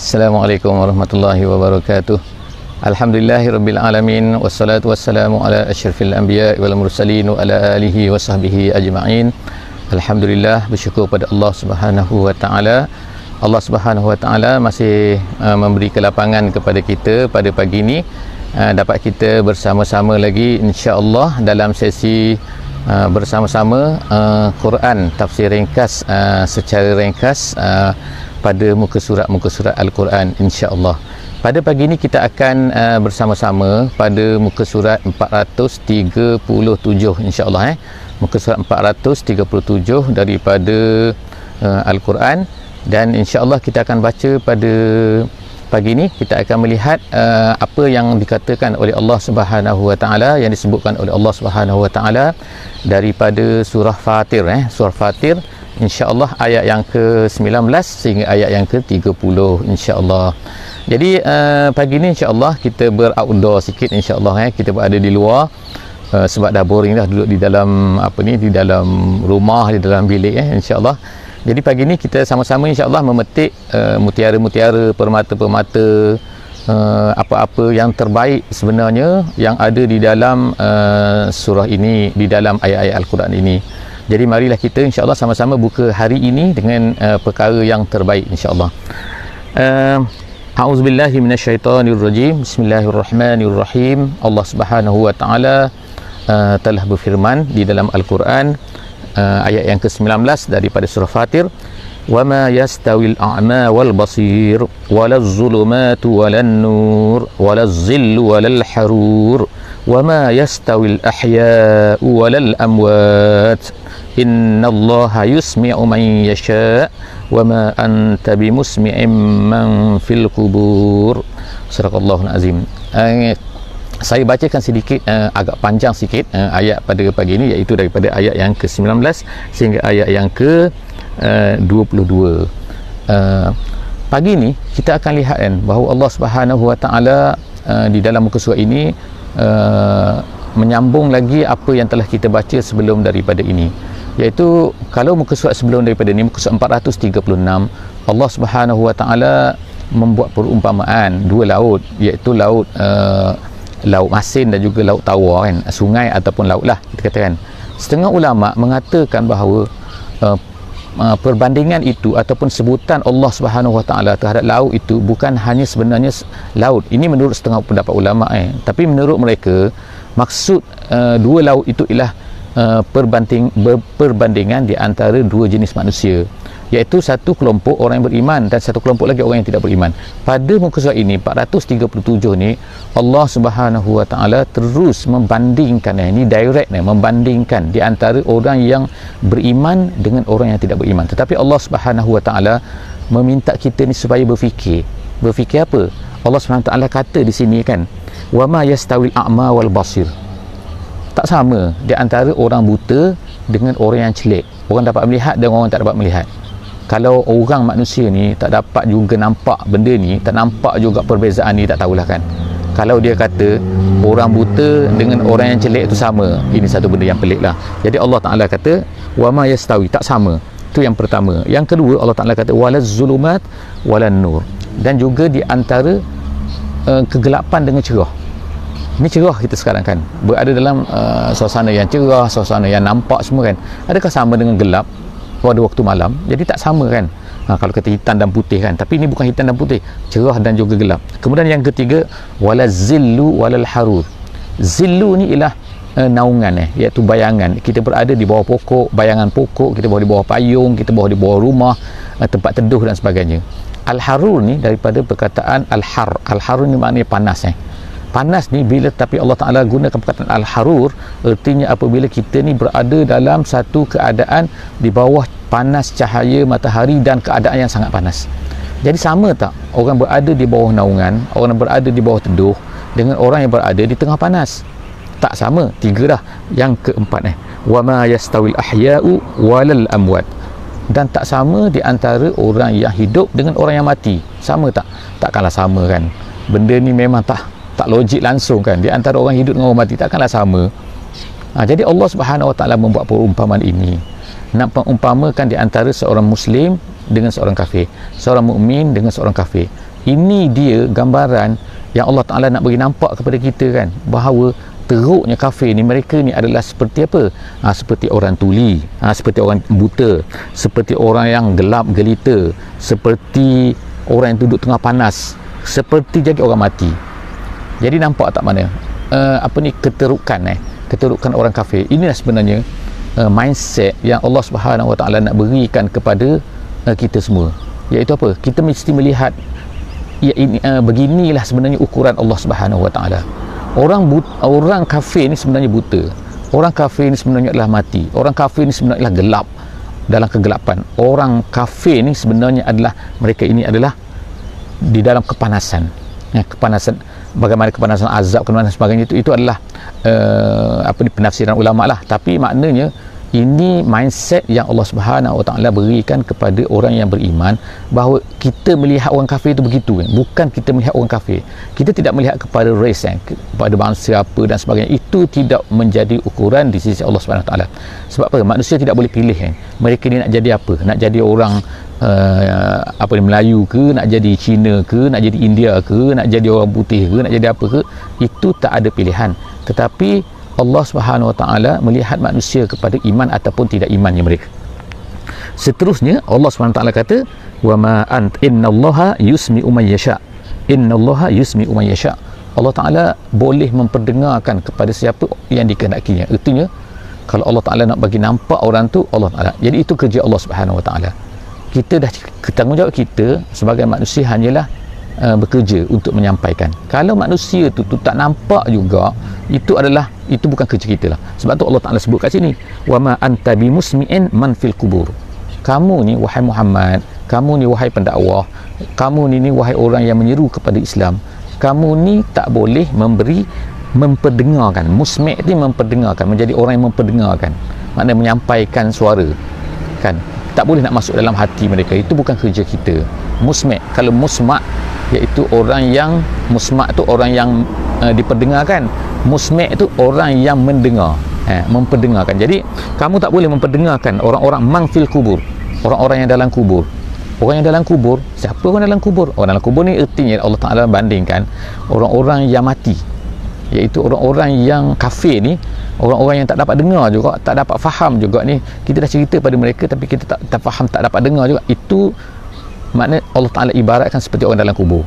Assalamualaikum warahmatullahi wabarakatuh. Alhamdulillahirabbil alamin wassalatu wassalamu ala asyrafil anbiya wal mursalin wa ala alihi wa sahbihi ajma'in. Alhamdulillah bersyukur pada Allah Subhanahu wa taala. Allah Subhanahu wa taala masih uh, memberi kelapangan kepada kita pada pagi ini uh, dapat kita bersama-sama lagi insya-Allah dalam sesi uh, bersama-sama uh, Quran tafsir ringkas uh, secara ringkas uh, pada muka surat muka surat Al-Quran insya-Allah. Pada pagi ini kita akan uh, bersama-sama pada muka surat 437 insya-Allah eh. Muka surat 437 daripada uh, Al-Quran dan insya-Allah kita akan baca pada pagi ini kita akan melihat uh, apa yang dikatakan oleh Allah Subhanahu Wa Taala yang disebutkan oleh Allah Subhanahu Wa Taala daripada surah Fatir eh surah Fatir insya-Allah ayat yang ke-19 sehingga ayat yang ke-30 insya-Allah. Jadi uh, pagi ni insya-Allah kita beroutdoor sikit insya-Allah eh kita berada di luar uh, sebab dah boring dah duduk di dalam apa ni di dalam rumah di dalam bilik eh insya-Allah. Jadi pagi ni kita sama-sama insya-Allah memetik uh, mutiara-mutiara permata-permata uh, apa-apa yang terbaik sebenarnya yang ada di dalam uh, surah ini di dalam ayat-ayat al-Quran ini. Jadi marilah kita insya-Allah sama-sama buka hari ini dengan uh, perkara yang terbaik insya-Allah. Uh, A'udzubillahi minasyaitonirrajim. Bismillahirrahmanirrahim. Allah Subhanahu wa taala uh, telah berfirman di dalam Al-Quran uh, ayat yang ke-19 daripada surah Fatir. Wal basir walaz zulumatu walan nur walaz zillu walal harur wa ma yastawil ahya'u walal amwat inna allaha yusmi'u man yasha wa ma anta bimusmi'in man fil kubur sadaqallahu azim. Uh, saya bacakan sedikit uh, agak panjang sikit uh, ayat pada pagi ini iaitu daripada ayat yang ke-19 sehingga ayat yang ke-22 uh, pagi ini kita akan lihat kan bahawa Allah Subhanahu Wa Taala uh, di dalam muka surat ini uh, menyambung lagi apa yang telah kita baca sebelum daripada ini. Iaitu kalau muka surat sebelum daripada ini muka surat 436 Allah Subhanahu Wa Taala membuat perumpamaan dua laut iaitu laut uh, laut masin dan juga laut tawar kan sungai ataupun laut lah kita katakan. Setengah ulama mengatakan bahawa uh, uh, perbandingan itu ataupun sebutan Allah Subhanahu Wa Taala terhadap laut itu bukan hanya sebenarnya laut. Ini menurut setengah pendapat ulama eh. Tapi menurut mereka maksud uh, dua laut itu ialah uh, perbanding perbandingan di antara dua jenis manusia iaitu satu kelompok orang yang beriman dan satu kelompok lagi orang yang tidak beriman. Pada muka surat ini 437 ni Allah Subhanahu Wa Taala terus membandingkan eh, ini direct eh, membandingkan di antara orang yang beriman dengan orang yang tidak beriman. Tetapi Allah Subhanahu Wa Taala meminta kita ni supaya berfikir. Berfikir apa? Allah Subhanahu Wa Taala kata di sini kan, "Wa ma yastawil a'ma wal basir." Tak sama di antara orang buta dengan orang yang celik. Orang dapat melihat dan orang tak dapat melihat kalau orang manusia ni tak dapat juga nampak benda ni tak nampak juga perbezaan ni tak tahulah kan. Kalau dia kata orang buta dengan orang yang celik itu sama ini satu benda yang pelik lah. Jadi Allah Ta'ala kata wama yastawi tak sama. Itu yang pertama. Yang kedua Allah Ta'ala kata walaz zulumat walan nur. Dan juga di antara uh, kegelapan dengan cerah. Ini cerah kita sekarang kan. Berada dalam uh, suasana yang cerah suasana yang nampak semua kan. Adakah sama dengan gelap pada waktu malam. Jadi tak sama kan? Ha, kalau kata hitam dan putih kan? Tapi ini bukan hitam dan putih. Cerah dan juga gelap. Kemudian yang ketiga wala zillu walal harur. Zillu ni ialah uh, naungan eh iaitu bayangan. Kita berada di bawah pokok bayangan pokok kita berada di bawah payung kita berada di bawah rumah uh, tempat teduh dan sebagainya. Al harur ni daripada perkataan al har. Al harur ni maknanya panas eh panas ni bila tapi Allah Taala gunakan perkataan al-harur artinya apabila kita ni berada dalam satu keadaan di bawah panas cahaya matahari dan keadaan yang sangat panas. Jadi sama tak orang berada di bawah naungan orang berada di bawah teduh dengan orang yang berada di tengah panas? Tak sama tiga dah. Yang keempat eh wa ma yastawil ahya'u walal amwat. Dan tak sama di antara orang yang hidup dengan orang yang mati. Sama tak? Takkanlah sama kan? Benda ni memang tak tak logik langsung kan? Di antara orang hidup dengan orang mati takkanlah sama. Ha, jadi Allah Subhanahu Wa Taala membuat perumpamaan ini. Nak mengumpamakan di antara seorang muslim dengan seorang kafir seorang mukmin dengan seorang kafir. Ini dia gambaran yang Allah Ta'ala nak bagi nampak kepada kita kan? Bahawa teruknya kafir ni mereka ni adalah seperti apa? Ha, seperti orang tuli ha, seperti orang buta seperti orang yang gelap gelita seperti orang yang duduk tengah panas seperti jadi orang mati jadi nampak tak mana? Uh, apa ni? Keterukan eh. Keterukan orang kafir. Inilah sebenarnya uh, mindset yang Allah Subhanahu Wa Taala nak berikan kepada uh, kita semua. Iaitu apa? Kita mesti melihat ya ini uh, beginilah sebenarnya ukuran Allah Subhanahu Wa Taala. Orang but, orang kafir ni sebenarnya buta. Orang kafir ni sebenarnya adalah mati. Orang kafir ni sebenarnya adalah gelap dalam kegelapan. Orang kafir ni sebenarnya adalah mereka ini adalah di dalam kepanasan. Ya, kepanasan bagaimana kepanasan azab kepanasan sebagainya itu itu adalah uh, apa ni penafsiran ulama lah. Tapi maknanya ini mindset yang Allah Subhanahu Wa Taala berikan kepada orang yang beriman bahawa kita melihat orang kafir itu begitu kan? Bukan kita melihat orang kafir. Kita tidak melihat kepada race kan? Kepada bangsa apa dan sebagainya. Itu tidak menjadi ukuran di sisi Allah Subhanahu Wa Taala. Sebab apa? Manusia tidak boleh pilih kan? Mereka ni nak jadi apa? Nak jadi orang uh, apa ni Melayu ke nak jadi Cina ke nak jadi India ke nak jadi orang putih ke nak jadi apa ke itu tak ada pilihan tetapi Allah Subhanahu Wa Taala melihat manusia kepada iman ataupun tidak imannya mereka. Seterusnya Allah Subhanahu Wa Taala kata wa ma ant innallaha yusmi man yasha. Innallaha yusmi man yasha. Allah Taala boleh memperdengarkan kepada siapa yang dikehendakinya. Artinya kalau Allah Taala nak bagi nampak orang tu Allah Taala. Jadi itu kerja Allah Subhanahu Wa Taala. Kita dah tanggungjawab kita sebagai manusia hanyalah uh, bekerja untuk menyampaikan. Kalau manusia tu, tu tak nampak juga, itu adalah itu bukan kerja kita lah. Sebab tu Allah Taala sebut kat sini, "Wa ma anta bimusmi'in man fil kubur." Kamu ni wahai Muhammad, kamu ni wahai pendakwah, kamu ni ni wahai orang yang menyeru kepada Islam. Kamu ni tak boleh memberi memperdengarkan. Musmi' ni memperdengarkan, menjadi orang yang memperdengarkan. Maknanya menyampaikan suara. Kan? Tak boleh nak masuk dalam hati mereka. Itu bukan kerja kita. Musmi' kalau musma' iaitu orang yang musma' tu orang yang uh, diperdengarkan musmi' tu orang yang mendengar eh, memperdengarkan jadi kamu tak boleh memperdengarkan orang-orang mangfil kubur orang-orang yang dalam kubur orang yang dalam kubur siapa orang dalam kubur orang dalam kubur ni ertinya Allah Ta'ala bandingkan orang-orang yang mati iaitu orang-orang yang kafir ni orang-orang yang tak dapat dengar juga tak dapat faham juga ni kita dah cerita pada mereka tapi kita tak, tak faham tak dapat dengar juga. Itu makna Allah Ta'ala ibaratkan seperti orang dalam kubur.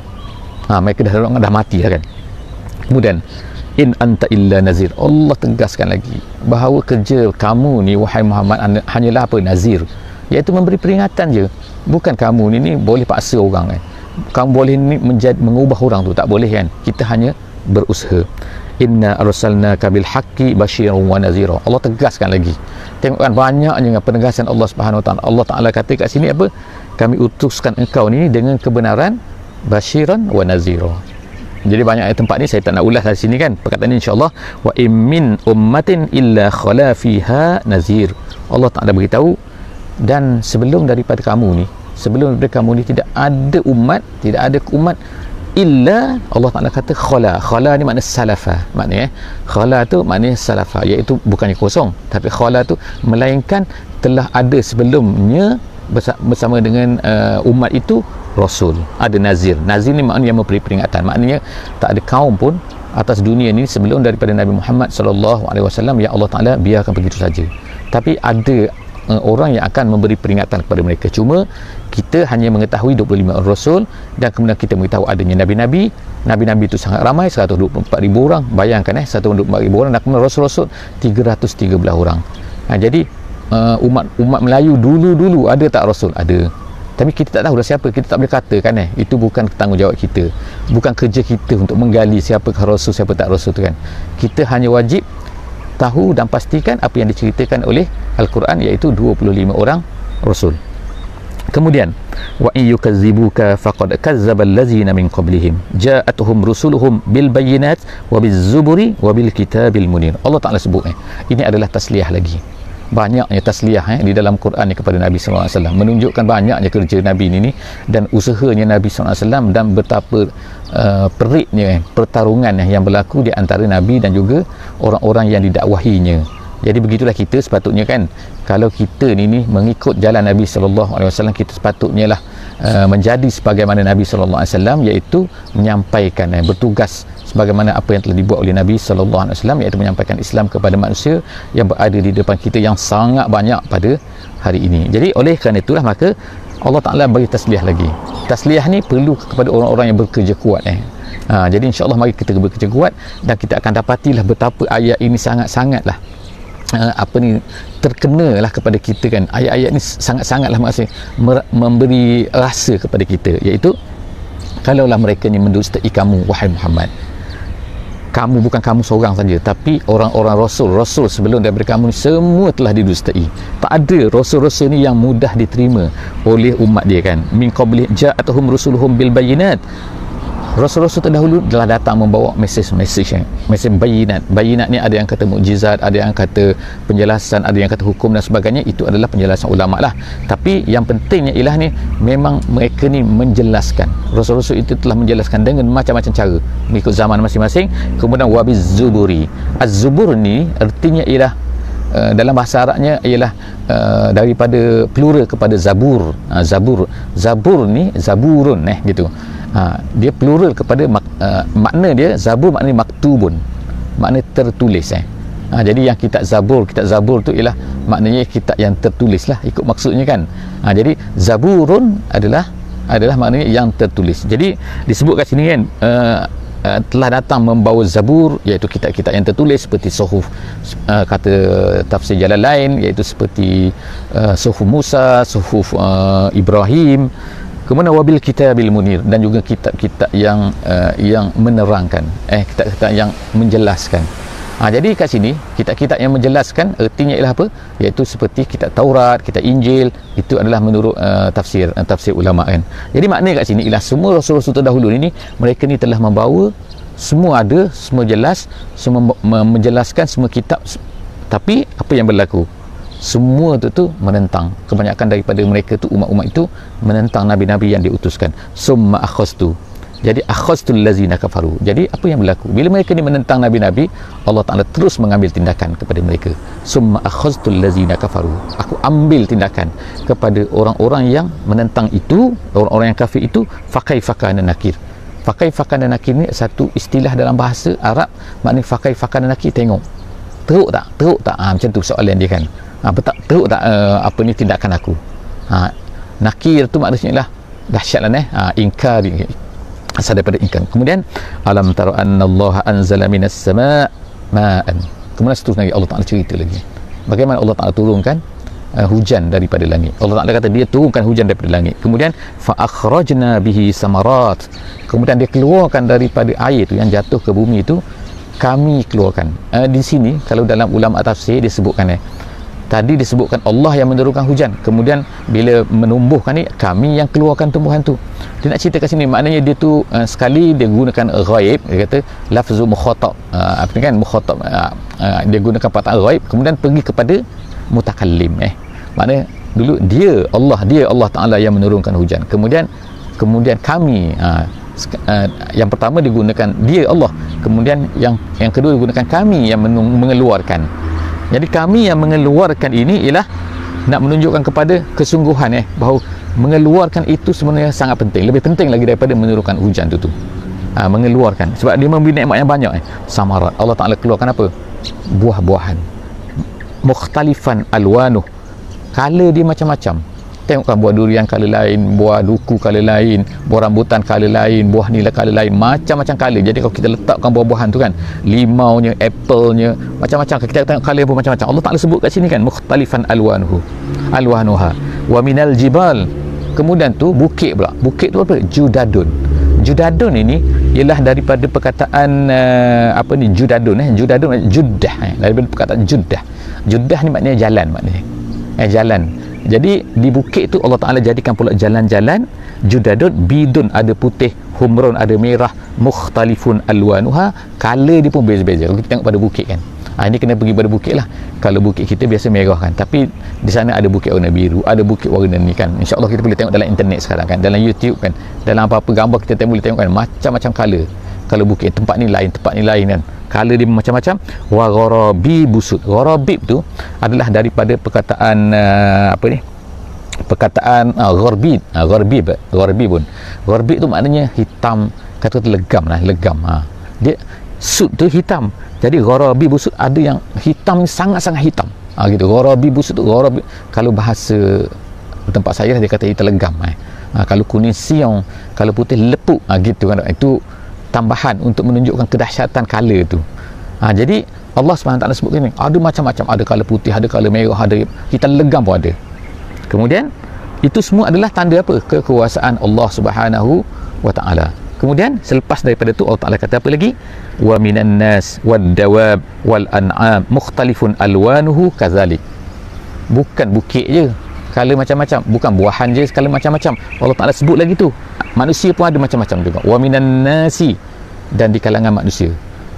Ha, mereka dah, dah mati lah kan. Kemudian in anta illa nazir. Allah tegaskan lagi bahawa kerja kamu ni wahai Muhammad hanyalah apa? Nazir. Iaitu memberi peringatan je. Bukan kamu ni, ni boleh paksa orang kan. Kamu boleh ni menjadi mengubah orang tu tak boleh kan. Kita hanya berusaha inna arsalnaka bil haqqi basyiran wa nazira Allah tegaskan lagi. Tengokkan banyaknya penegasan Allah Subhanahu wa taala. Allah taala kata kat sini apa? Kami utuskan engkau ni dengan kebenaran basyiran wa nazira jadi banyak ayat tempat ni saya tak nak ulas dari sini kan. Perkataan ni insyaallah wa immin ummatin illa khala fiha nazir Allah tak ada beritahu dan sebelum daripada kamu ni sebelum daripada kamu ni tidak ada umat tidak ada umat illa Allah Taala kata khala. Khala ni makna salafa. Maknanya eh, khala tu maknanya salafa. Iaitu bukannya kosong tapi khala tu melainkan telah ada sebelumnya bersama dengan uh, umat itu rasul. Ada nazir. Nazir ni maknanya yang memberi peringatan. Maknanya tak ada kaum pun atas dunia ni sebelum daripada Nabi Muhammad sallallahu alaihi wasallam yang Allah Taala biarkan begitu saja. Tapi ada uh, orang yang akan memberi peringatan kepada mereka. Cuma kita hanya mengetahui 25 orang rasul dan kemudian kita mengetahui adanya nabi-nabi. Nabi-nabi itu sangat ramai 124 ribu orang. Bayangkan eh 124 ribu orang dan kemudian rasul-rasul 313 orang. Ha, jadi uh, umat umat Melayu dulu-dulu ada tak rasul? Ada. Tapi kita tak tahu dah siapa. Kita tak boleh katakan eh itu bukan tanggungjawab kita. Bukan kerja kita untuk menggali siapa rasul siapa tak rasul tu kan. Kita hanya wajib tahu dan pastikan apa yang diceritakan oleh Al-Quran iaitu 25 orang rasul. Kemudian wa in yukazzibuka faqad kazzaba allazina min qablihim ja'atuhum rusuluhum bil bayyinat wa biz zuburi wa bil kitabil munir. Allah Taala sebut eh ini adalah tasliyah lagi banyaknya tasliyah eh, di dalam Quran ni kepada Nabi SAW menunjukkan banyaknya kerja Nabi ni, ni dan usahanya Nabi SAW dan betapa uh, periknya eh, pertarungan eh, yang berlaku di antara Nabi dan juga orang-orang yang didakwahinya. Jadi begitulah kita sepatutnya kan kalau kita ni ni mengikut jalan Nabi SAW kita sepatutnya lah uh, menjadi sebagaimana Nabi sallallahu alaihi wasallam iaitu menyampaikan uh, bertugas sebagaimana apa yang telah dibuat oleh Nabi sallallahu alaihi wasallam iaitu menyampaikan Islam kepada manusia yang berada di depan kita yang sangat banyak pada hari ini. Jadi oleh kerana itulah maka Allah Taala bagi tasliah lagi. Tasliah ni perlu kepada orang-orang yang bekerja kuat eh. Ha, jadi insyaAllah mari kita bekerja kuat dan kita akan dapatilah betapa ayat ini sangat-sangatlah uh, apa ni terkenalah kepada kita kan. Ayat-ayat ni sangat-sangatlah maksudnya memberi rasa kepada kita. Iaitu kalaulah mereka ni mendustai kamu wahai Muhammad. Kamu bukan kamu seorang saja tapi orang-orang rasul rasul sebelum daripada kamu ni semua telah didustai. Tak ada rasul-rasul ni yang mudah diterima oleh umat dia kan. Min qabli ja'atuhum rusuluhum bil bayinat Rasul-Rasul terdahulu telah datang membawa mesej-mesej yang mesej bayinat. Bayinat ni ada yang kata mukjizat, ada yang kata penjelasan, ada yang kata hukum dan sebagainya. Itu adalah penjelasan ulama lah. Tapi yang pentingnya ialah ni memang mereka ni menjelaskan. Rasul-Rasul itu telah menjelaskan dengan macam-macam cara mengikut zaman masing-masing. Kemudian wabiz zuburi. Az-zubur ni artinya ialah Uh, dalam bahasa Arabnya ialah uh, daripada plural kepada zabur. Uh, zabur. Zabur ni zaburun eh gitu ha, dia plural kepada mak, uh, makna dia zabur makna maktubun. Makna tertulis eh. Ha, jadi yang kitab zabur kitab zabur tu ialah maknanya kitab yang tertulis lah ikut maksudnya kan. Ha, jadi zaburun adalah adalah maknanya yang tertulis. Jadi disebut kat sini kan uh, Uh, telah datang membawa zabur iaitu kitab-kitab yang tertulis seperti suhuf uh, kata tafsir jalan lain iaitu seperti uh, suhuf Musa suhuf uh, Ibrahim Kemudian wabil kitabil munir dan juga kitab-kitab yang uh, yang menerangkan eh kitab-kitab yang menjelaskan. Ha, jadi kat sini kitab-kitab yang menjelaskan ertinya ialah apa? Iaitu seperti kitab Taurat, kitab Injil, itu adalah menurut uh, tafsir uh, tafsir ulama kan. Jadi makna kat sini ialah semua rasul-rasul terdahulu ini mereka ni telah membawa semua ada, semua jelas, semua menjelaskan semua kitab tapi apa yang berlaku? Semua tu tu menentang. Kebanyakan daripada mereka tu umat-umat itu menentang nabi-nabi yang diutuskan. Summa akhastu. Jadi akhastul lazina kafaru. Jadi apa yang berlaku? Bila mereka ni menentang nabi-nabi Allah Taala terus mengambil tindakan kepada mereka. Summa akhastul lazina kafaru. Aku ambil tindakan kepada orang-orang yang menentang itu orang-orang yang kafir itu fakai fakana nakir. Fakai fakana nakir ni satu istilah dalam bahasa Arab. Maknanya fakai fakana nakir tengok. Teruk tak? Teruk tak? Ha, macam tu soalan dia kan apa tak teruk tak uh, apa ni tindakan aku? Ha, nakir tu maksudnya lah dahsyat lah eh? Ha, ingkar asal daripada ingkar. Kemudian alam tara anna Allah anzala minas sama' ma'an. Kemudian seterusnya Allah Ta'ala cerita lagi. Bagaimana Allah Ta'ala turunkan uh, hujan daripada langit. Allah Ta'ala kata dia turunkan hujan daripada langit. Kemudian fa akhrajna bihi samarat. Kemudian dia keluarkan daripada air tu yang jatuh ke bumi itu kami keluarkan. Uh, di sini kalau dalam ulama tafsir disebutkan eh tadi disebutkan Allah yang menurunkan hujan. Kemudian bila menumbuhkan ni kami yang keluarkan tumbuhan tu. Dia nak cerita kat sini maknanya dia tu uh, sekali dia gunakan ghaib dia kata lafzu mukhatab. Uh, apa ni kan? Mukhatab uh, uh, dia gunakan perkataan ghaib kemudian pergi kepada mutakallim eh. Maknanya dulu dia Allah dia Allah Taala yang menurunkan hujan. Kemudian kemudian kami uh, Uh, yang pertama digunakan dia Allah. Kemudian yang yang kedua digunakan kami yang mengeluarkan jadi kami yang mengeluarkan ini ialah nak menunjukkan kepada kesungguhan eh bahawa mengeluarkan itu sebenarnya sangat penting. Lebih penting lagi daripada menurunkan hujan itu tu. Ha, mengeluarkan. Sebab dia memberi nikmat yang banyak eh. Samarat Allah Taala keluarkan apa? Buah-buahan. Mukhtalifan alwanuh. Color dia macam-macam tengokkan buah durian kala lain buah duku kala lain buah rambutan kala lain buah nila kala lain macam-macam kala jadi kalau kita letakkan buah-buahan tu kan limau nya apple nya macam-macam kita tengok kala pun macam-macam. Allah Ta'ala sebut kat sini kan mukhtalifan alwanuhu alwanuha. Wa minal jibal. Kemudian tu bukit pula. Bukit tu apa? Judadun. Judadun ini ialah daripada perkataan uh, apa ni? Judadun eh? Judadun judah eh. Daripada perkataan judah judah ni maknanya jalan maknanya. Eh jalan jadi di bukit tu Allah Taala jadikan pula jalan-jalan judadun bidun ada putih humrun ada merah mukhtalifun alwanuha color dia pun beza-beza. Kalau kita tengok pada bukit kan. Ha, ini kena pergi pada bukit lah. Kalau bukit kita biasa merah kan. Tapi di sana ada bukit warna biru ada bukit warna ni kan. insyaAllah kita boleh tengok dalam internet sekarang kan dalam YouTube kan. Dalam apa-apa gambar kita boleh tengok kan. Macam-macam color kalau bukit tempat ni lain tempat ni lain kan. Color dia macam-macam. Wa gharabi busud. Gharabi tu adalah daripada perkataan uh, apa ni? Perkataan uh, gharbi. Uh, gharbi gharbi pun. Gharbi tu maknanya hitam. Kata tu legam lah legam ha. dia sud tu hitam. Jadi gharabi busuk ada yang hitam sangat-sangat hitam. Ha, gitu. Gharabi busuk tu gharabi kalau bahasa tempat saya dia kata hitam legam eh. ha, kalau kuning siong kalau putih lepuk ha, gitu kan. Itu tambahan untuk menunjukkan kedahsyatan color tu. Ha, jadi Allah SWT sebut ini ada macam-macam ada color putih ada color merah ada hitam legam pun ada. Kemudian itu semua adalah tanda apa? Kekuasaan Allah Subhanahu wa taala. Kemudian selepas daripada tu Allah Taala kata apa lagi? Wa minan nas wad dawab wal an'am mukhtalifun alwanuhu kadzalik bukan bukit je kala macam-macam. Bukan buahan je sekala macam-macam. Allah Taala sebut lagi tu manusia pun ada macam-macam juga. Wa minan nasi dan di kalangan manusia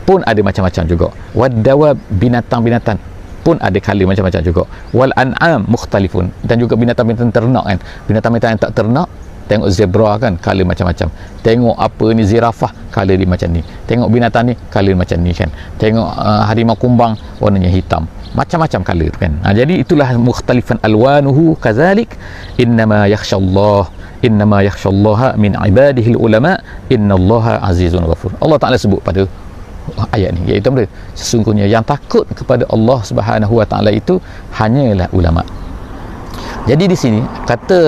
pun ada macam-macam juga. Wad dawab binatang-binatang pun ada kala macam-macam juga. Wal an'am mukhtalifun dan juga binatang-binatang ternak kan. Binatang-binatang yang tak ternak tengok zebra kan color macam-macam. Tengok apa ni zirafah color dia macam ni. Tengok binatang ni color macam ni kan. Tengok uh, harimau kumbang warnanya hitam macam-macam color kan? Ha, jadi itulah mukhtalifan alwanuhu. Kazalik innama yakhshallah innama yakhshallaha min ibadihi ulama innallaha azizun ghafur. Allah Taala sebut pada ayat ni iaitu apa? Sesungguhnya yang takut kepada Allah Subhanahu wa taala itu hanyalah ulama. Jadi di sini kata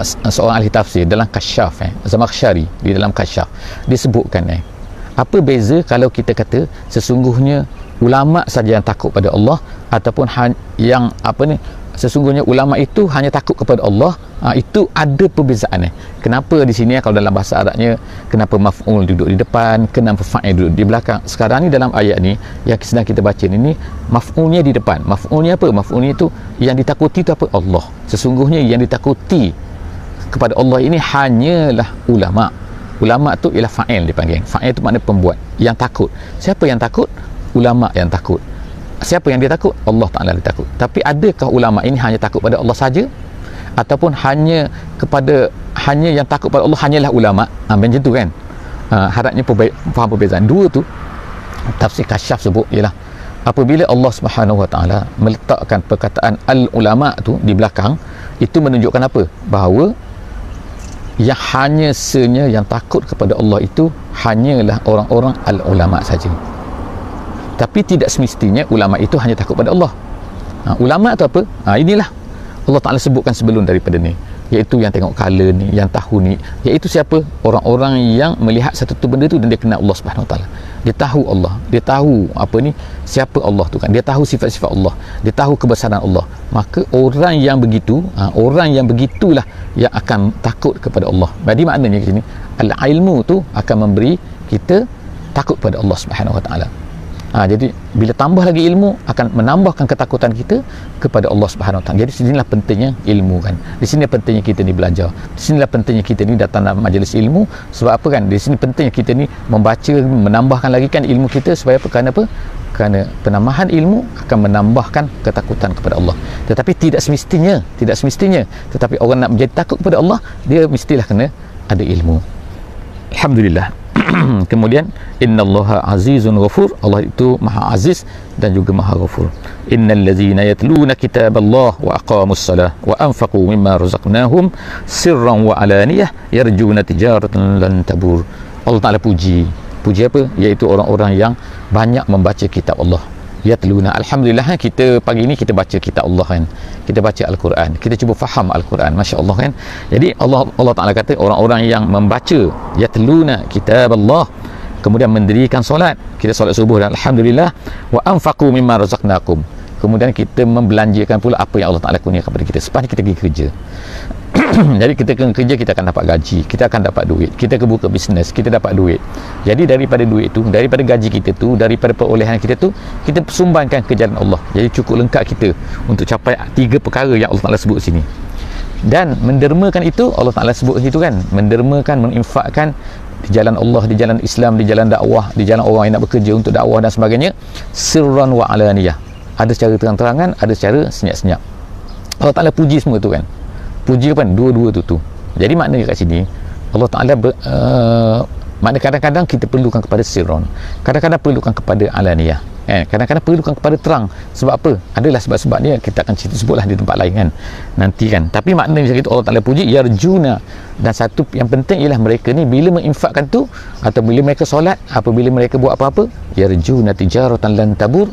uh, seorang ahli tafsir dalam kasyaf eh, Zamakhsyari di dalam kasyaf disebutkan eh, apa beza kalau kita kata sesungguhnya ulama saja yang takut pada Allah ataupun yang apa ni sesungguhnya ulama itu hanya takut kepada Allah ha, itu ada perbezaan eh. kenapa di sini kalau dalam bahasa Arabnya kenapa maf'ul duduk di depan kenapa fa'il duduk di belakang. Sekarang ni dalam ayat ni yang sedang kita baca ni, ni maf'ulnya di depan. Maf'ulnya apa? Maf'ulnya itu yang ditakuti itu apa? Allah. Sesungguhnya yang ditakuti kepada Allah ini hanyalah ulama. Ulama tu ialah fa'il dipanggil fa'il itu makna pembuat. Yang takut. Siapa yang takut ulama yang takut. Siapa yang dia takut? Allah Taala dia takut. Tapi adakah ulama ini hanya takut pada Allah saja? Ataupun hanya kepada hanya yang takut pada Allah hanyalah ulama? Ha, macam tu kan? Ha, harapnya perbe- faham perbezaan. Dua tu tafsir kasyaf sebut ialah apabila Allah Subhanahu Wa Taala meletakkan perkataan al ulama tu di belakang itu menunjukkan apa? Bahawa yang hanya senya yang takut kepada Allah itu hanyalah orang-orang al ulama saja tapi tidak semestinya ulama itu hanya takut pada Allah. Ha, ulama itu apa? Ha, inilah. Allah Ta'ala sebutkan sebelum daripada ni. Iaitu yang tengok color ni yang tahu ni. Iaitu siapa? Orang-orang yang melihat satu tu benda tu dan dia kenal Allah Subhanahu Taala. Dia tahu Allah. Dia tahu apa ni? Siapa Allah tu kan? Dia tahu sifat-sifat Allah. Dia tahu kebesaran Allah. Maka orang yang begitu ha, orang yang begitulah yang akan takut kepada Allah. Jadi maknanya sini al-ilmu tu akan memberi kita takut kepada Allah Subhanahu Wa Taala Ha, jadi bila tambah lagi ilmu akan menambahkan ketakutan kita kepada Allah Subhanahu Taala. Jadi sinilah pentingnya ilmu kan. Di sini pentingnya kita ni belajar. Di sinilah pentingnya kita ni datang dalam majlis ilmu sebab apa kan? Di sini pentingnya kita ni membaca menambahkan lagi kan ilmu kita supaya apa? Kerana apa? Kerana penambahan ilmu akan menambahkan ketakutan kepada Allah. Tetapi tidak semestinya, tidak semestinya. Tetapi orang nak menjadi takut kepada Allah, dia mestilah kena ada ilmu. Alhamdulillah. kemudian innallaha azizun ghafur. Allah itu maha aziz dan juga maha ghafur. Innal ladzina yatluna kitaballah wa aqamus salah wa anfaqu mimma razaqnahum sirran wa alaniyah yarjuna tijaratan lan tabur. Allah Taala puji. Puji apa? Iaitu orang-orang yang banyak membaca kitab Allah ya teluna alhamdulillah kita pagi ni kita baca kitab Allah kan. Kita baca al-Quran. Kita cuba faham al-Quran masya-Allah kan. Jadi Allah Allah Taala kata orang-orang yang membaca ya teluna kitab Allah kemudian mendirikan solat. Kita solat subuh dan alhamdulillah wa anfaqu mimma razaqnakum. Kemudian kita membelanjakan pula apa yang Allah Taala kurniakan kepada kita. Sebab kita pergi kerja jadi kita kena kerja kita akan dapat gaji kita akan dapat duit. Kita ke buka bisnes kita dapat duit. Jadi daripada duit tu daripada gaji kita tu daripada perolehan kita tu kita sumbangkan ke jalan Allah. Jadi cukup lengkap kita untuk capai tiga perkara yang Allah Ta'ala sebut sini. Dan mendermakan itu Allah Ta'ala sebut itu kan mendermakan menginfakkan di jalan Allah di jalan Islam di jalan dakwah di jalan orang yang nak bekerja untuk dakwah dan sebagainya sirran wa alaniyah. Ada secara terang-terangan ada secara senyap-senyap. Allah Ta'ala puji semua tu kan puji apa dua-dua tu tu. Jadi maknanya kat sini Allah Ta'ala ber, uh, makna kadang-kadang kita perlukan kepada sirron. Kadang-kadang perlukan kepada alaniyah. Eh, kadang-kadang perlukan kepada terang. Sebab apa? Adalah sebab-sebab kita akan cerita sebutlah di tempat lain kan nanti kan. Tapi maknanya itu Allah Ta'ala puji yarjuna. Dan satu yang penting ialah mereka ni bila menginfakkan tu atau bila mereka solat apabila mereka buat apa-apa yarjuna tijaratan lan tabur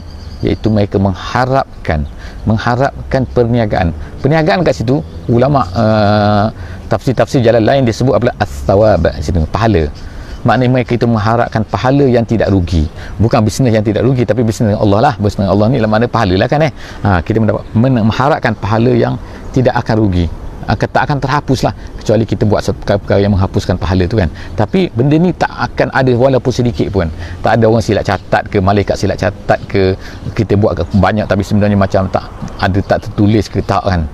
iaitu mereka mengharapkan mengharapkan perniagaan. Perniagaan kat situ ulama uh, tafsir-tafsir jalan lain disebut apa? As-thawab situ pahala. Maknanya mereka itu mengharapkan pahala yang tidak rugi. Bukan bisnes yang tidak rugi tapi bisnes dengan Allah lah. Bisnes dengan Allah ni lah mana pahala lah kan eh? Ha, kita mendapat mengharapkan pahala yang tidak akan rugi tak akan terhapus lah. Kecuali kita buat satu perkara yang menghapuskan pahala tu kan. Tapi benda ni tak akan ada walaupun sedikit pun. Tak ada orang silap catat ke malaikat silap catat ke kita buat ke banyak tapi sebenarnya macam tak ada tak tertulis ke tak kan.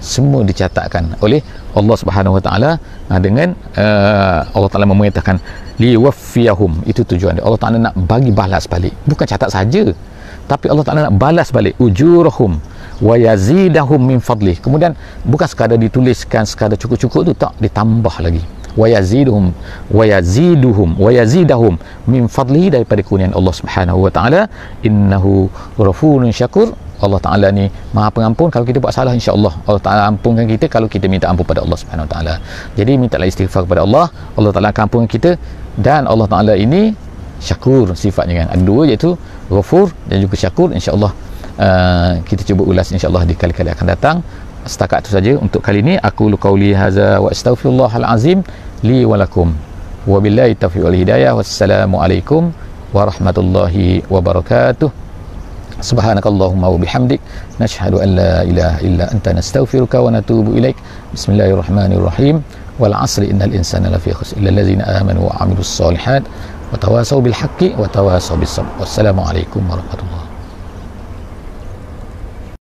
Semua dicatatkan oleh Allah Subhanahu Wa Taala ha, dengan uh, Allah Taala memerintahkan liwaffiyahum itu tujuan dia. Allah Taala nak bagi balas balik. Bukan catat saja tapi Allah Taala nak balas balik ujurahum wa yazidahum min fadlih. Kemudian bukan sekadar dituliskan sekadar cukup-cukup tu tak ditambah lagi. Wa yaziduhum wa yaziduhum wa yazidahum min fadlihi daripada kurniaan Allah Subhanahu wa taala. Innahu ghafurun syakur. Allah Ta'ala ni maha pengampun. Kalau kita buat salah insyaAllah Allah Ta'ala ampunkan kita kalau kita minta ampun pada Allah Subhanahu Wa Ta'ala. Jadi mintalah istighfar kepada Allah. Allah Ta'ala akan ampunkan kita. Dan Allah Ta'ala ini syakur sifatnya kan. Ada dua iaitu Ghafur dan juga Syakur insya-Allah uh, kita cuba ulas insya-Allah di kali-kali akan datang. Setakat itu saja untuk kali ini aku luqauli haza wa astaghfirullahal azim li wa lakum. Wabillahi taufiq wal hidayah. Wassalamualaikum warahmatullahi wabarakatuh. Subhanakallahumma wa bihamdik nashhadu an la ilaha illa anta nastaghfiruka wa natubu ilaik. Bismillahirrahmanirrahim. Wal asri innal insana lafi khusr. Illa allazina amanu wa amilus salihat watawasau bil haqqi watawasau bis sabr. Wassalamu alaikum warahmatullahi